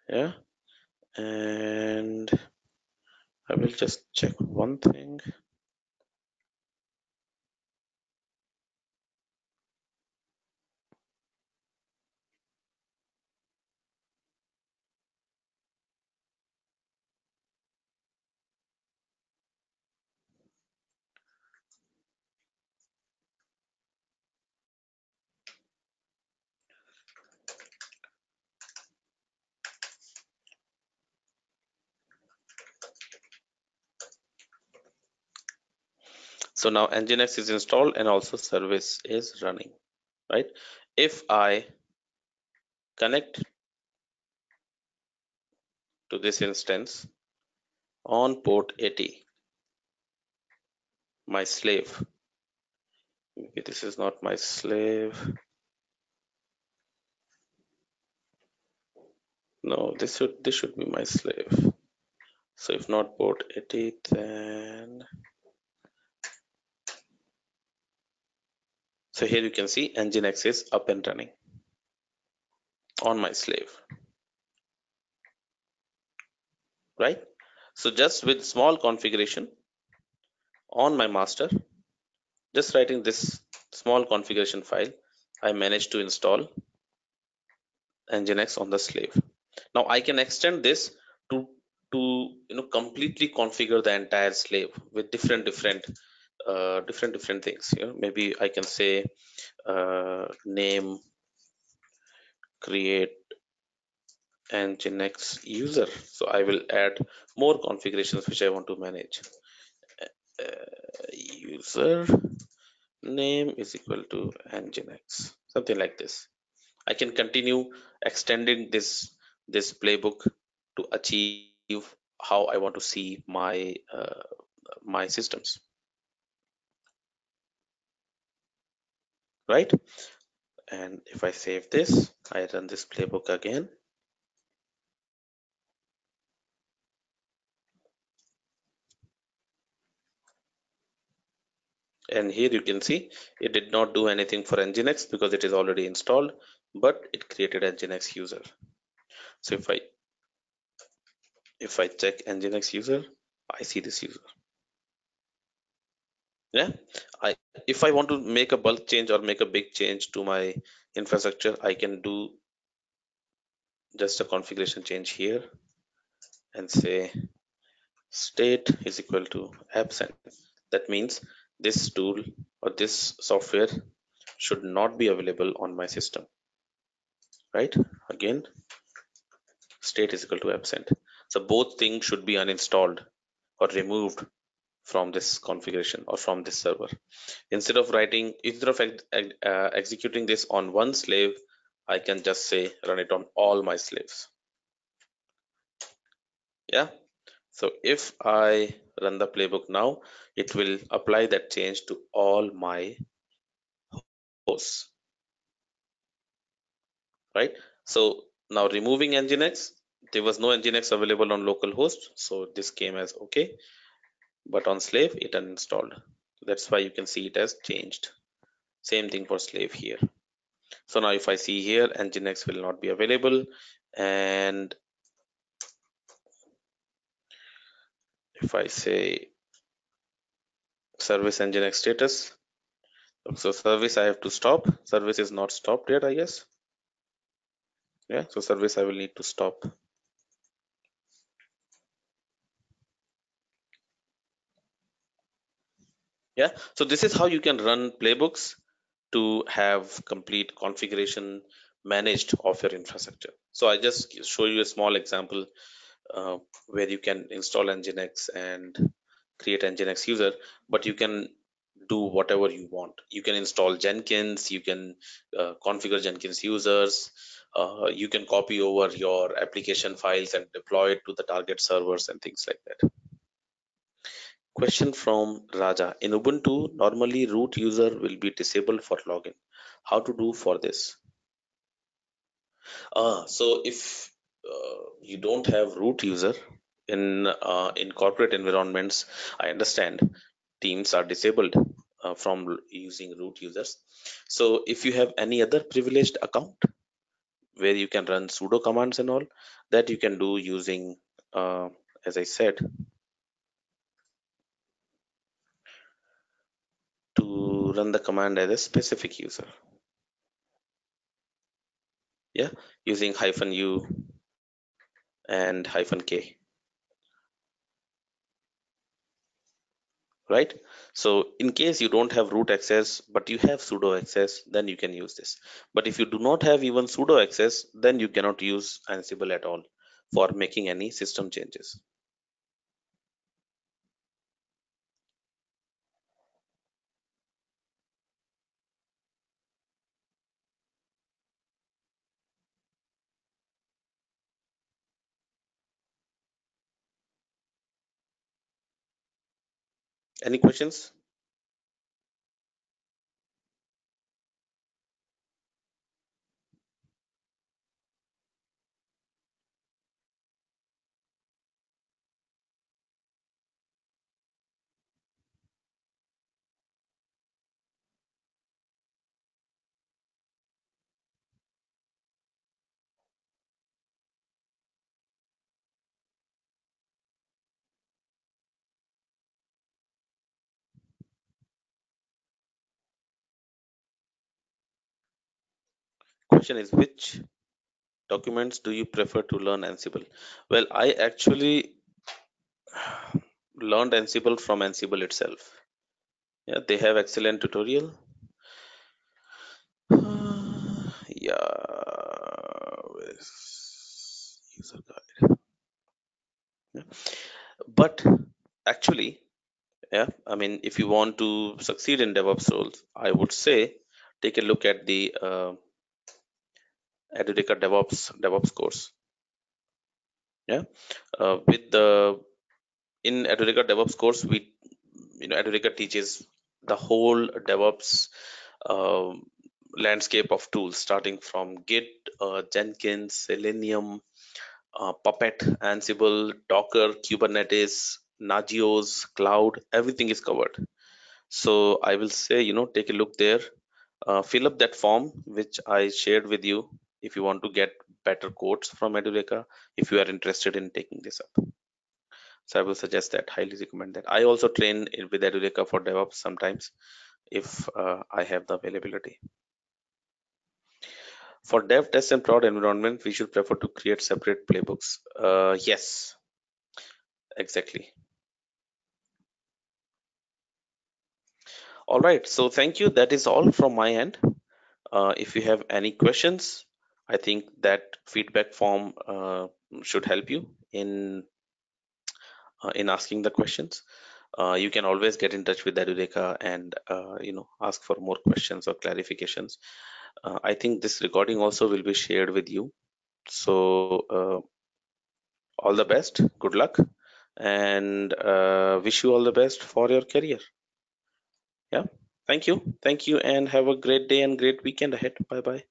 Yeah and I will just check one thing so now nginx is installed and also service is running right? If i connect to this instance on port 80 my slave maybe this is not my slave. No this should this should be my slave. So if not port 80 then So here you can see Nginx is up and running on my slave. Right? So just with small configuration on my master, just writing this small configuration file, I managed to install Nginx on the slave. Now I can extend this to to you know completely configure the entire slave with different different uh, different different things here maybe i can say uh, name create nginx user. So i will add more configurations which i want to manage. Uh, user name is equal to nginx something like this. I can continue extending this this playbook to achieve how i want to see my uh, my systems right? And if I save this I run this playbook again. And here you can see it did not do anything for nginx because it is already installed but it created nginx user. So if I if I check nginx user I see this user yeah. I if i want to make a bulk change or make a big change to my infrastructure i can do just a configuration change here and say state is equal to absent. That means this tool or this software should not be available on my system. Right? Again state is equal to absent. So both things should be uninstalled or removed from this configuration or from this server. Instead of writing instead of uh, executing this on one slave I can just say run it on all my slaves. Yeah? So if I run the playbook now it will apply that change to all my hosts. Right? So now removing nginx there was no nginx available on localhost so this came as okay but on slave it uninstalled. That's why you can see it has changed. Same thing for slave here. So now if i see here nginx will not be available and if i say service nginx status so service i have to stop. Service is not stopped yet i guess. Yeah so service i will need to stop yeah so this is how you can run playbooks to have complete configuration managed of your infrastructure. So I just show you a small example uh, where you can install Nginx and create Nginx user, but you can do whatever you want. You can install Jenkins, you can uh, configure Jenkins users, uh, you can copy over your application files and deploy it to the target servers and things like that. Question from Raja. In Ubuntu, normally root user will be disabled for login. How to do for this? Uh, so if uh, you don't have root user in uh, in corporate environments, I understand teams are disabled uh, from using root users. So if you have any other privileged account where you can run sudo commands and all that you can do using uh, as I said to run the command as a specific user. Yeah using hyphen u and hyphen k. Right? So in case you don't have root access but you have sudo access then you can use this. But if you do not have even sudo access then you cannot use ansible at all for making any system changes any questions question is which documents do you prefer to learn ansible? Well i actually learned ansible from ansible itself. Yeah they have excellent tutorial. Yeah user guide? But actually yeah i mean if you want to succeed in devops roles i would say take a look at the uh, Edureka DevOps DevOps course. Yeah, uh, with the in Edureka DevOps course, we you know Edureka teaches the whole DevOps uh, landscape of tools, starting from Git, uh, Jenkins, Selenium, uh, Puppet, Ansible, Docker, Kubernetes, Nagios, Cloud, everything is covered. So I will say, you know, take a look there, uh, fill up that form which I shared with you if you want to get better quotes from Edureka, if you are interested in taking this up. So I will suggest that, highly recommend that. I also train with Edureka for DevOps sometimes if uh, I have the availability. For dev, test, and prod environment, we should prefer to create separate playbooks. Uh, yes, exactly. All right, so thank you. That is all from my end. Uh, if you have any questions, I think that feedback form uh, should help you in uh, in asking the questions. Uh, you can always get in touch with Edureka and uh, you know ask for more questions or clarifications. Uh, I think this recording also will be shared with you. So uh, all the best, good luck, and wish you all the best for your career. Yeah, thank you, thank you, and have a great day and great weekend ahead. Bye bye.